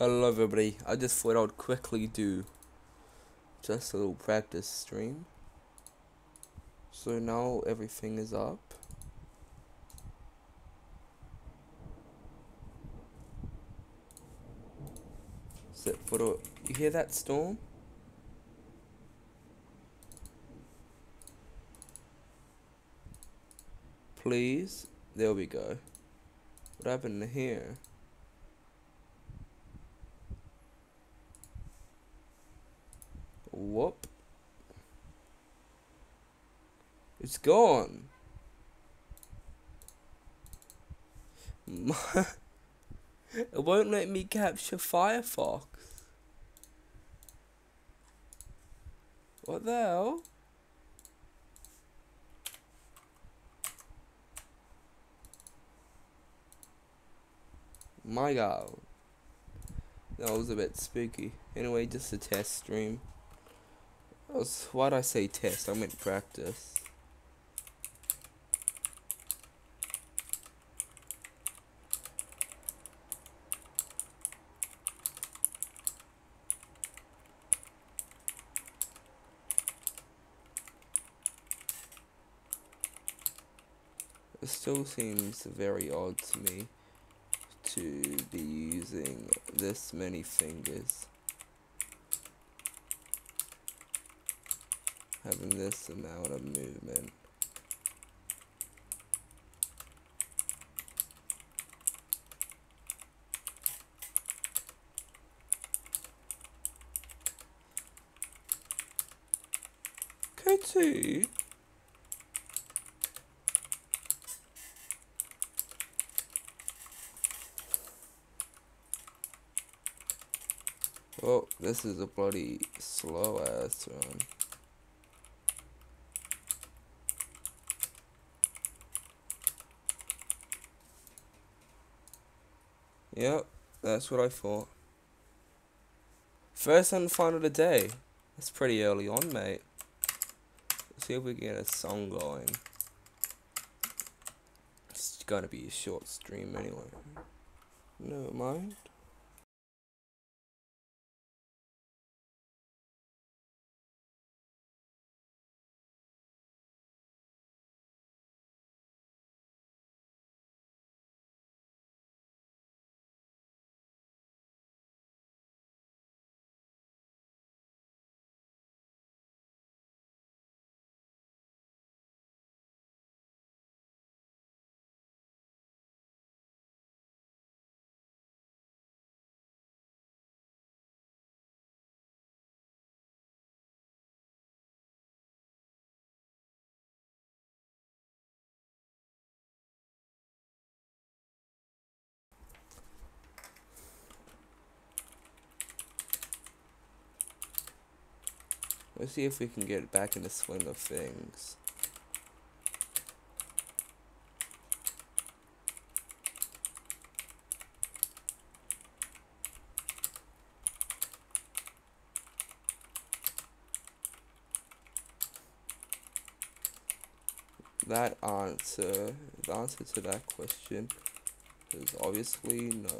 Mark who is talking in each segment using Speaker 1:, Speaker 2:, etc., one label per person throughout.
Speaker 1: Hello everybody, I just thought I'd quickly do just a little practice stream. So now everything is up. Except for the, you hear that storm? Please, there we go. What happened here? It's gone. it won't let me capture Firefox. What the hell? My god. That was a bit spooky. Anyway, just a test stream. Why'd I say test? I meant practice. It still seems very odd to me to be using this many fingers. having this amount of movement. K2? Oh, this is a bloody slow ass run. Yep, that's what I thought. First and final of the day. That's pretty early on, mate. Let's see if we can get a song going. It's gonna be a short stream anyway. Never mind. Let's see if we can get back in the swing of things. That answer, the answer to that question is obviously no.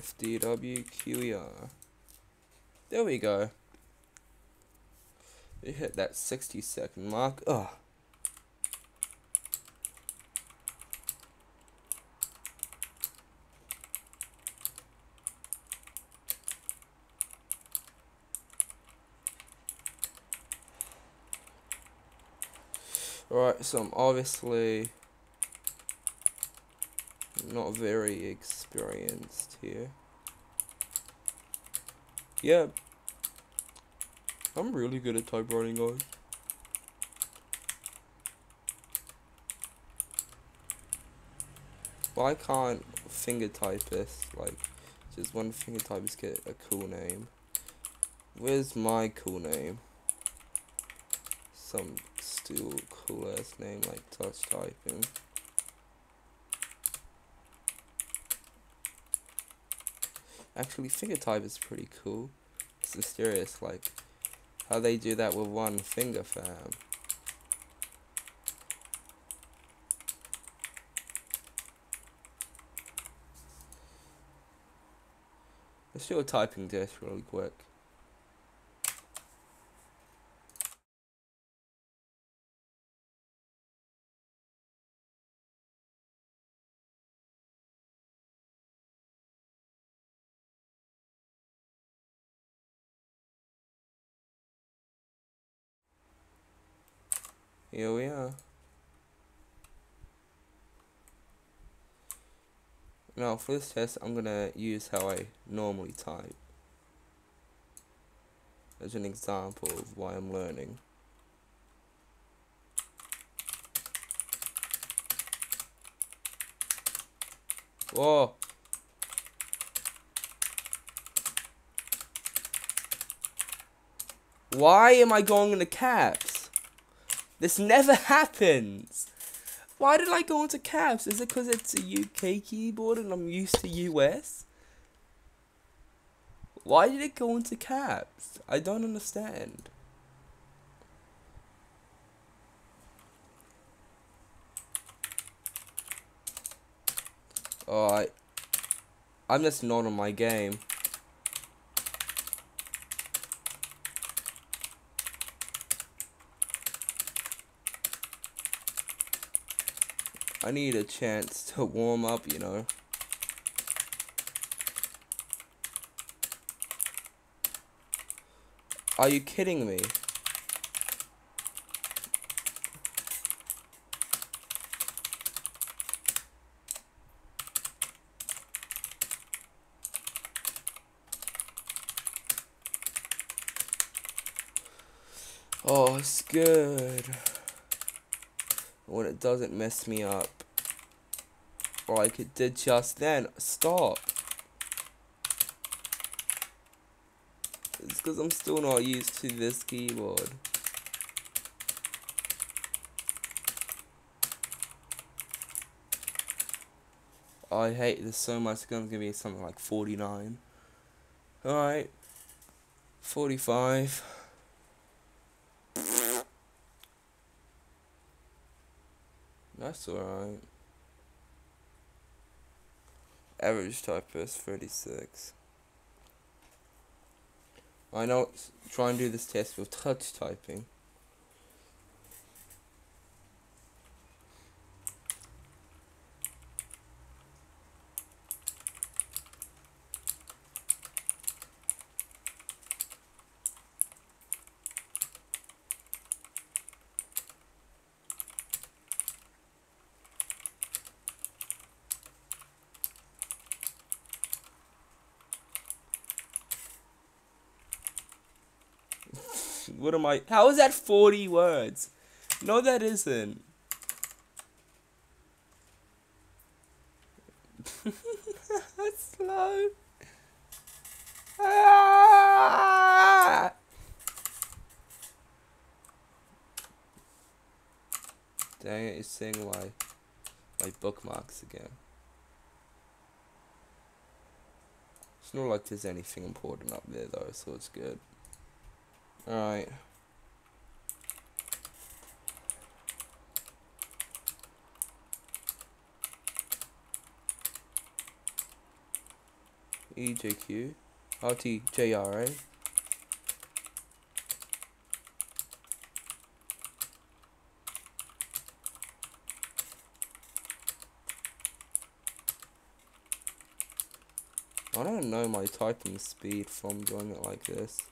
Speaker 1: EFDWQER. There we go. We hit that 60 second mark. Ugh. Alright, so I'm obviously not very experienced here. Yeah. I'm really good at typewriting, guys. Why can't finger typists, like, Just one finger typist get a cool name. Where's my cool name? Some still cool ass name like touch typing. Actually, finger type is pretty cool. It's mysterious, like how they do that with one finger, fam. Let's do a typing test really quick. Here we are. Now for this test I'm gonna use how I normally type as an example of why I'm learning. Whoa! Why am I going in the caps? This never happens! Why did I go into caps? Is it because it's a UK keyboard and I'm used to US? Why did it go into caps? I don't understand. I, I'm just not on my game. I need a chance to warm up, you know. Are you kidding me? Oh, it's good. When it doesn't mess me up. Like it did just then. Stop. It's because I'm still not used to this keyboard. I hate this so much. It's going to be something like 49. Alright. 45. That's alright. Average type is 36. I know, try and do this test with touch typing. What am I? How is that 40 words? No, that isn't. That's slow. Ah! Dang it, it's saying my, my bookmarks again. It's not like there's anything important up there though, so it's good. Alright. EJQ. RTJRA. I don't know my typing speed from doing it like this.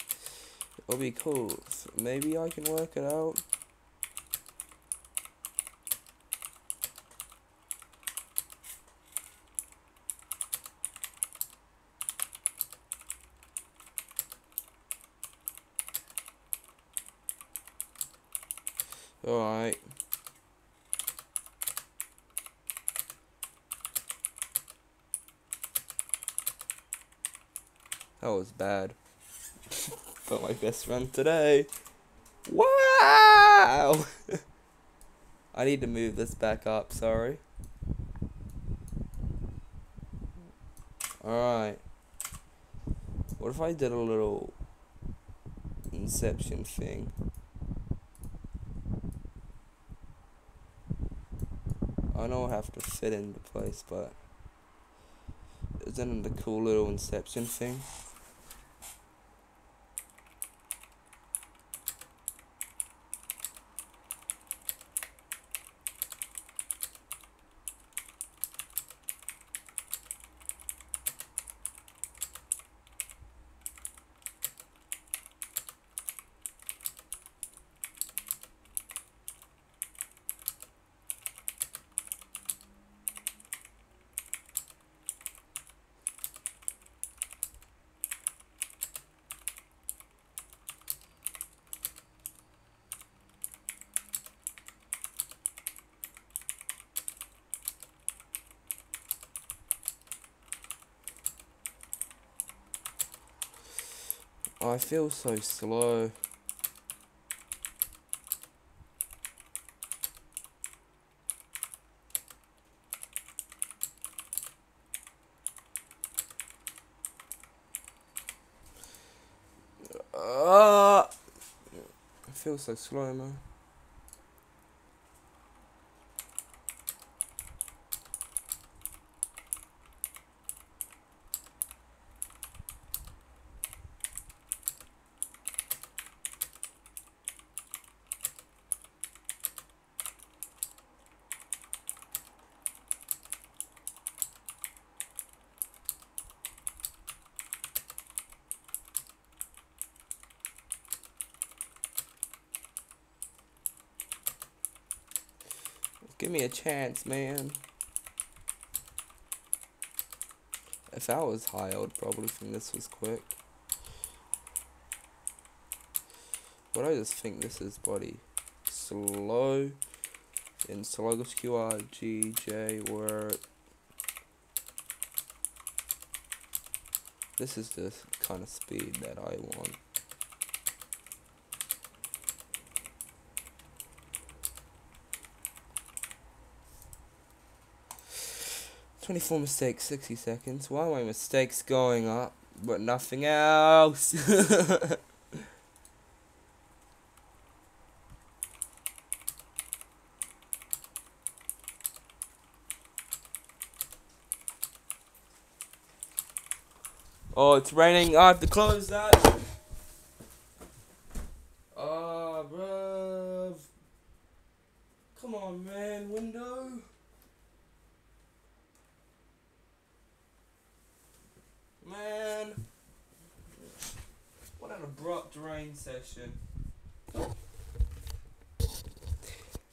Speaker 1: It'll be cool. Maybe I can work it out. Alright. That was bad. Run today. Wow! I need to move this back up, sorry. Alright. What if I did a little inception thing? I I have to fit into place, but isn't it a cool little inception thing? I feel so slow. Uh, I feel so slow, man. Give me chance, man. If I was high, I would probably think this was quick. But I just think this is body slow in sluggish QR GJ word. This is the kind of speed that I want. 24 mistakes, 60 seconds. Why are my mistakes going up, but nothing else? oh, it's raining. I have to close that. Oh, bruv. Come on, man. Window. Man. What an session.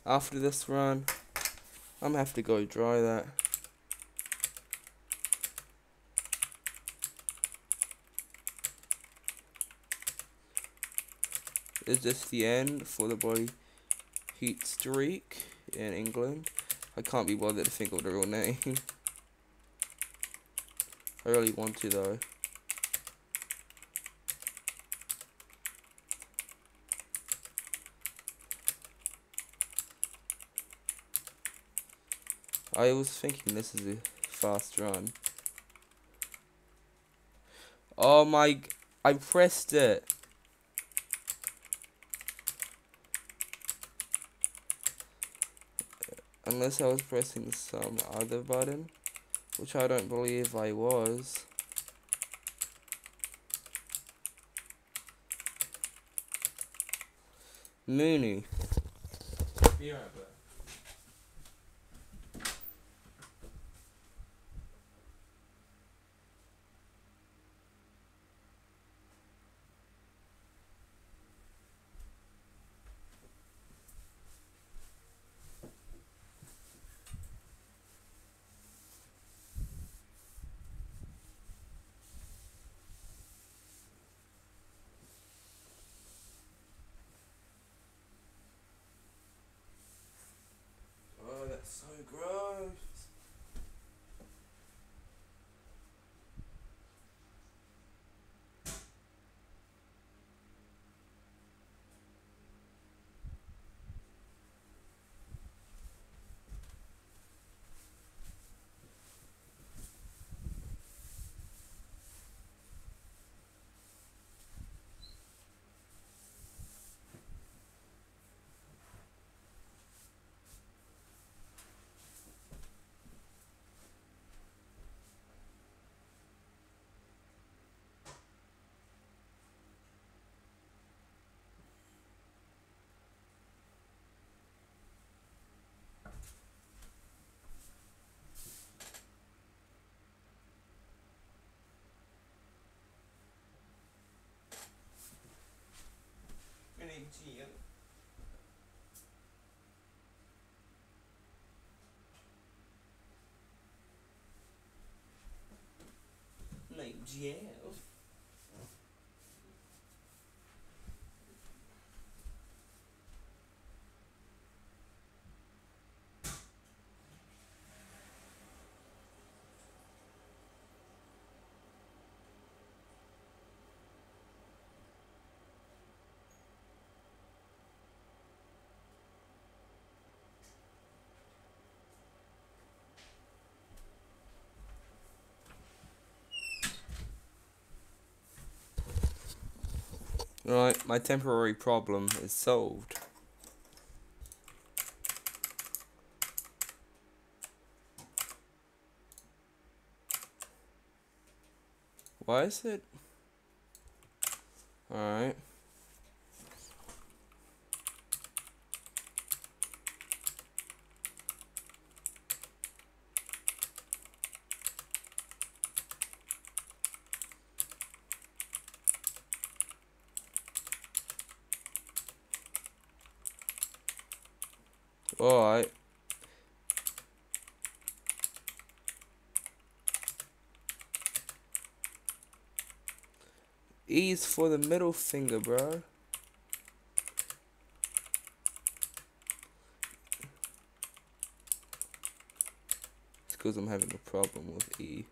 Speaker 1: After this run, I'm gonna have to go dry that. Is this the end for the body heat streak in England? I can't be bothered to think of the real name. I really want to though. I was thinking this is a fast run. Oh my, I pressed it. Unless I was pressing some other button. Which I don't believe I was. Mooney. Right back. Oh, tenho dinheiro. Nem dinheiro. É Right, my temporary problem is solved. Why is it? Alright. Alright. E's for the middle finger, bro. It's because I'm having a problem with E.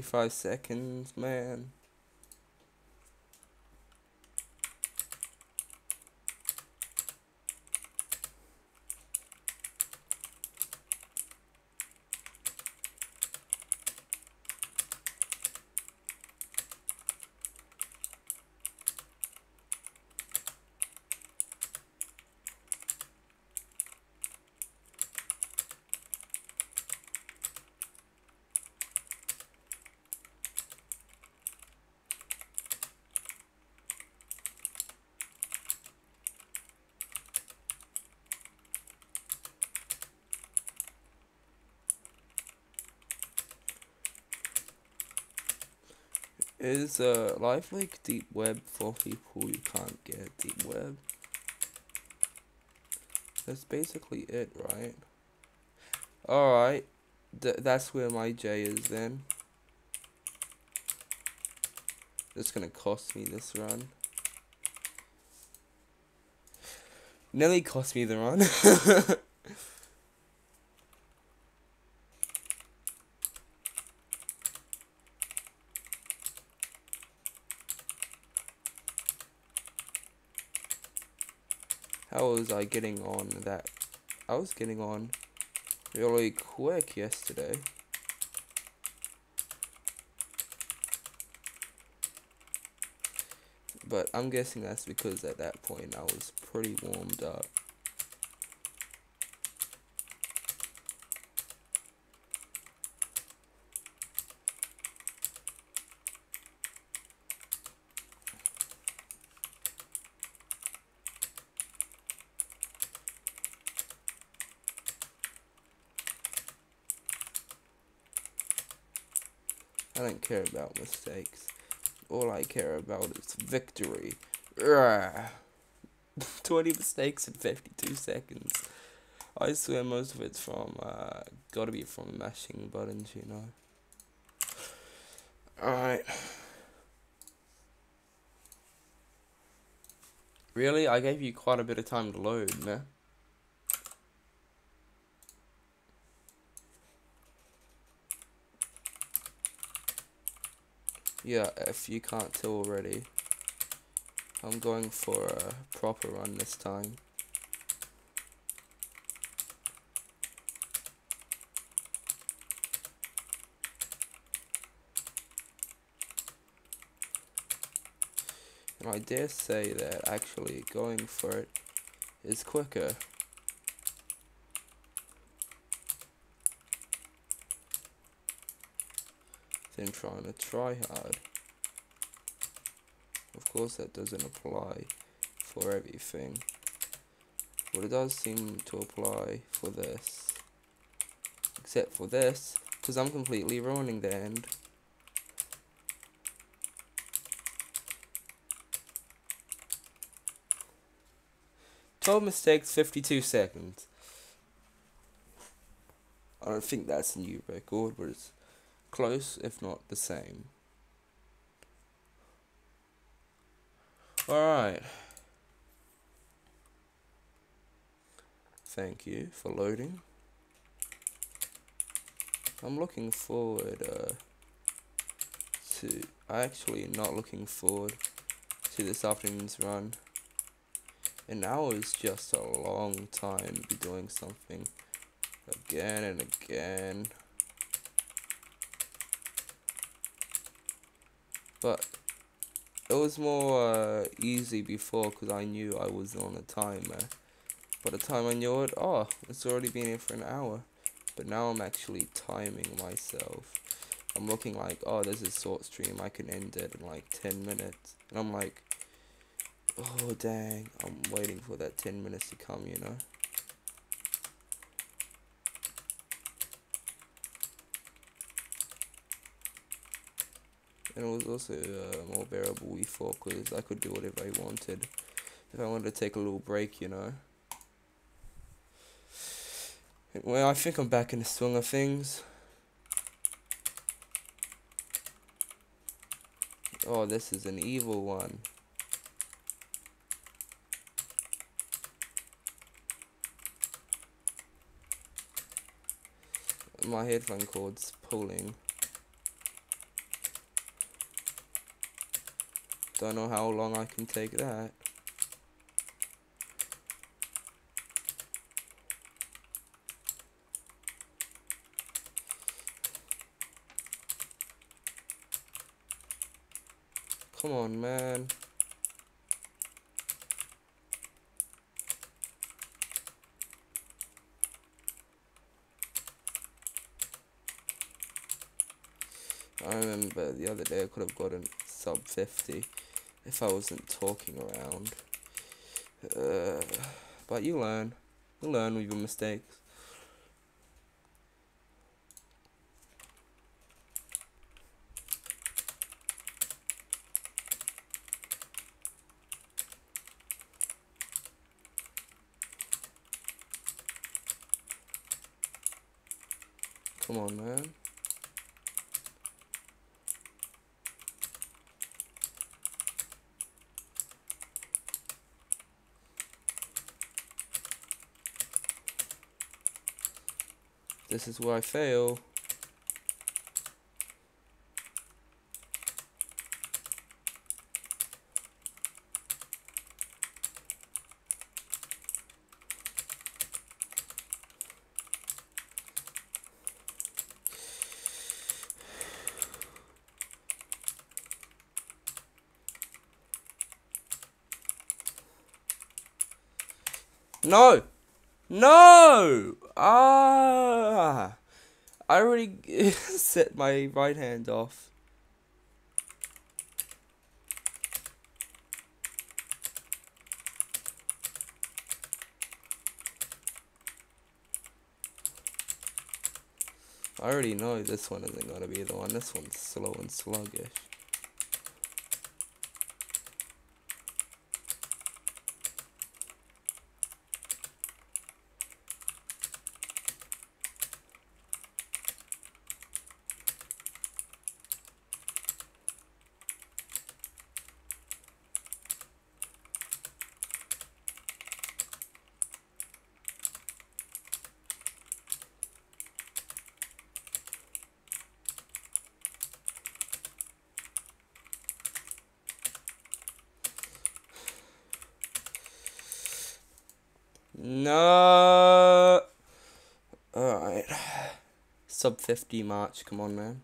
Speaker 1: Sixty-five seconds, man. Is uh, life like Deep Web for people who can't get Deep Web? That's basically it, right? Alright, Th that's where my J is then. That's gonna cost me this run. Nearly cost me the run. How was I getting on that? I was getting on really quick yesterday. But I'm guessing that's because at that point I was pretty warmed up. I don't care about mistakes. All I care about is victory. 20 mistakes in 52 seconds. I swear most of it's from, uh, gotta be from mashing buttons, you know. Alright. Really? I gave you quite a bit of time to load, man. Yeah, if you can't tell already, I'm going for a proper run this time. And I dare say that actually going for it is quicker. Than trying to try hard. Of course, that doesn't apply for everything, but it does seem to apply for this. Except for this, because I'm completely ruining the end. 12 mistakes, 52 seconds. I don't think that's a new record, but it's close, if not the same. Alright. Thank you for loading. I'm looking forward uh, to. I actually, not looking forward to this afternoon's run. An hour is just a long time to be doing something again and again. But it was more uh, easy before because I knew I was on a timer. By the time I knew it, oh, it's already been here for an hour. But now I'm actually timing myself. I'm looking like, oh, there's a short stream, I can end it in like 10 minutes. And I'm like, Oh, dang. I'm waiting for that 10 minutes to come, you know? And it was also uh, more bearable before because I could do whatever I wanted. If I wanted to take a little break, you know? Well, I think I'm back in the swing of things. Oh, this is an evil one. my headphone cord's pulling. Don't know how long I can take that. Come on, man. I remember the other day I could have gotten sub 50 if I wasn't talking around. Uh, but you learn. You learn with your mistakes. Come on, man. This is where I fail. No! No! Ah! I already set my right hand off. I already know this one isn't gonna be the one. This one's slow and sluggish. No. Alright. Sub 50 March, come on, man.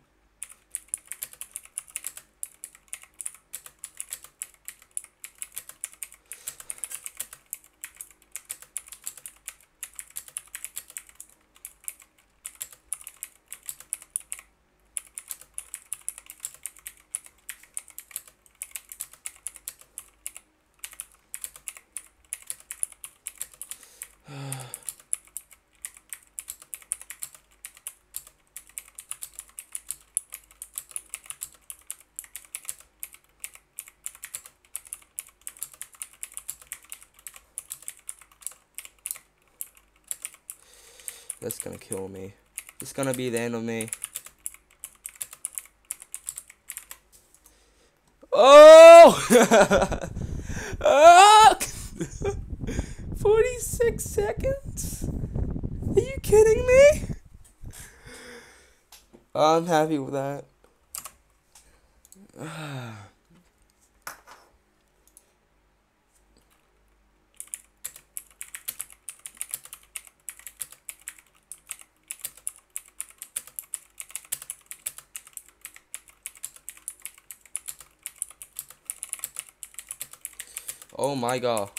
Speaker 1: That's gonna kill me. It's gonna be the end of me. Oh! ah! 46 seconds? Are you kidding me? I'm happy with that. Oh my god.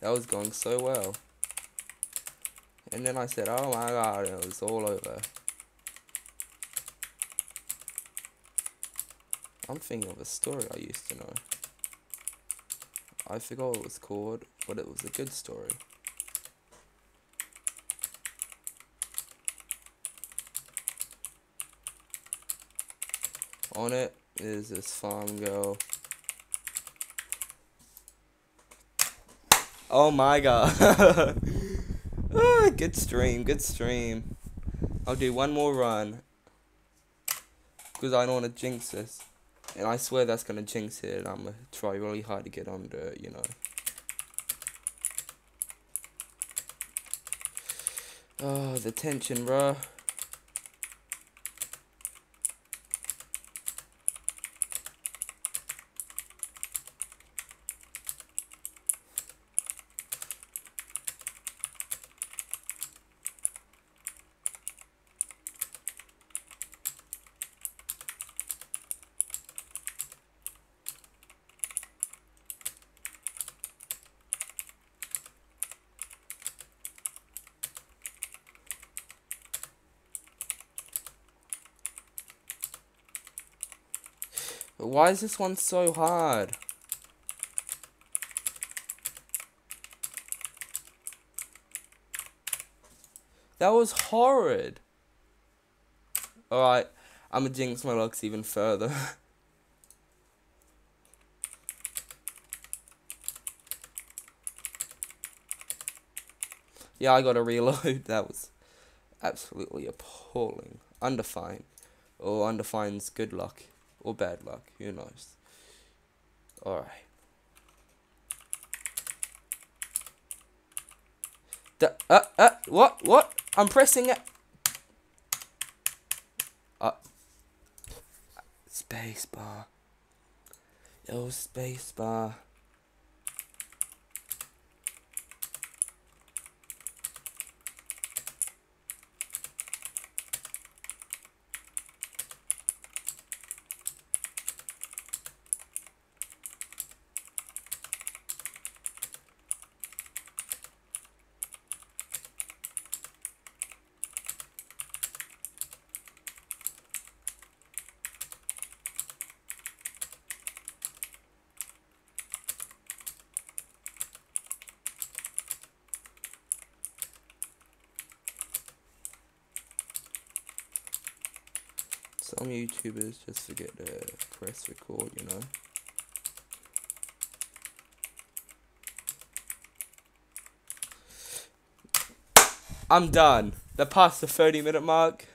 Speaker 1: That was going so well. And then I said, oh my god, it was all over. I'm thinking of a story I used to know. I forgot what it was called, but it was a good story. On it is this girl. Oh my god. ah, good stream, good stream. I'll do one more run. Because I don't want to jinx this. And I swear that's going to jinx it. I'm going to try really hard to get under it, you know. Oh, the tension, bruh. Why is this one so hard? That was horrid. Alright, I'm gonna jinx my locks even further. yeah, I gotta reload. That was absolutely appalling. Undefined. Oh, undefined's good luck or bad luck. Who knows? Alright. uh, uh, what? What? I'm pressing it. Uh. Space bar. Yo, space bar. Some YouTubers just forget to press record, you know. I'm done. They're the 30 minute mark.